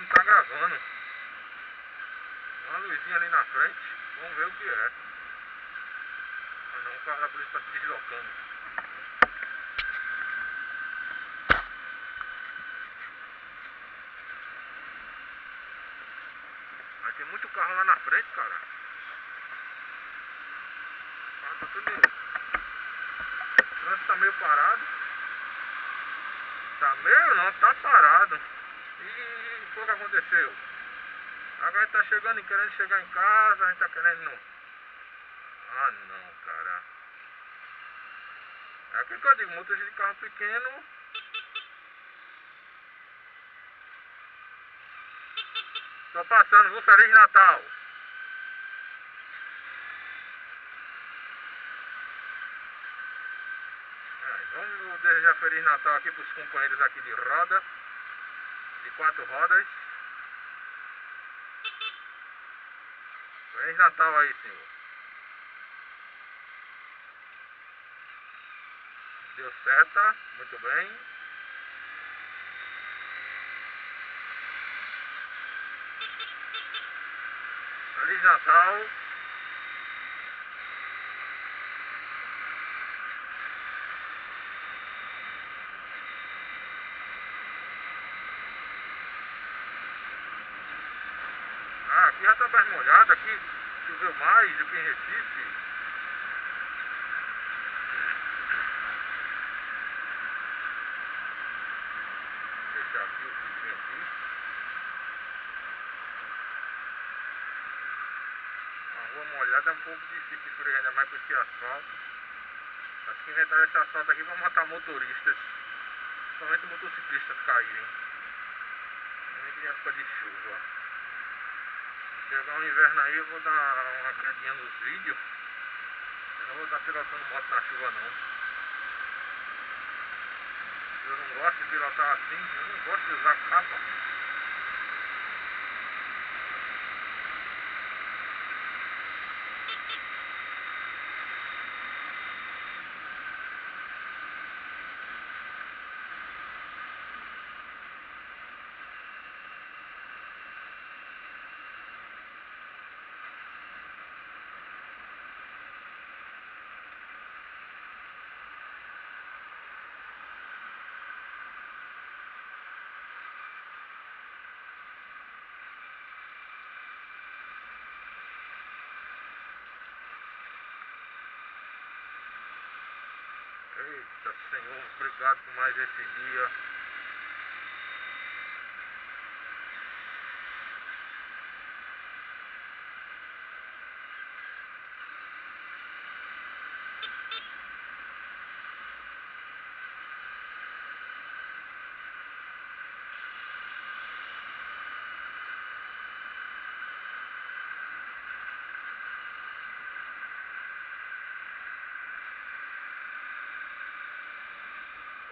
não tá gravando. Uma luzinha ali na frente. Vamos ver o que é. Ah não, o carro da polícia tá se deslocando. Mas tem muito carro lá na frente, cara. Ah, tá tudo. O trânsito tá meio parado. Tá meio não, tá parado. E o que aconteceu? Agora a gente tá chegando e querendo chegar em casa, a gente tá querendo não. Ah não, cara. É aquilo que eu digo, motorista de carro pequeno. Tô passando, viu? Feliz Natal! Vamos desejar Feliz Natal aqui pros companheiros aqui de roda. Quatro rodas. Feliz Natal aí, senhor. Deu seta, muito bem. Feliz Natal. Ah, aqui já tá mais molhado, aqui choveu mais do que em Recife. Vou deixar aqui o vidrinho aqui. A rua molhada é um pouco difícil por aí, ainda mais com esse asfalto. Acho que inventaram esse asfalto aqui para matar motoristas, somente motociclistas caírem. Em época de chuva. Chegar o inverno aí eu vou dar uma quedinha nos vídeos. Eu não vou estar pilotando moto na chuva não. Eu não gosto de pilotar assim, eu não gosto de usar capa. Eita Senhor, obrigado por mais esse dia.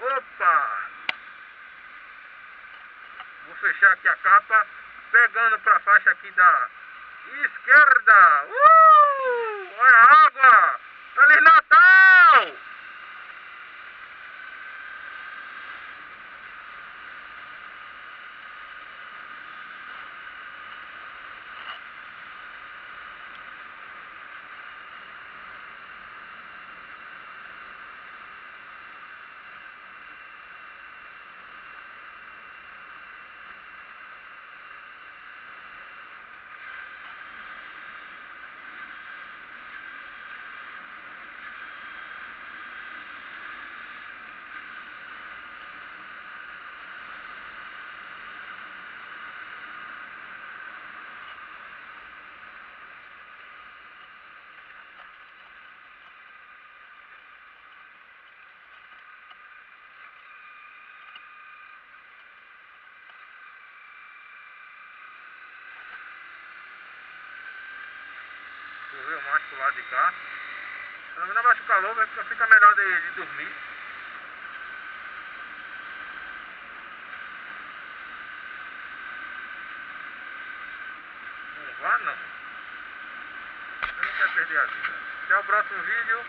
Opa! Vou fechar aqui a capa, pegando pra faixa aqui da esquerda. Uh! Olha a água! Feliz Natal! Choveu mais pro lado de cá. Pelo menos abaixa o calor, vai ficar- fica melhor de, de dormir. Não vá não. Você não quer perder a vida. Até o próximo vídeo.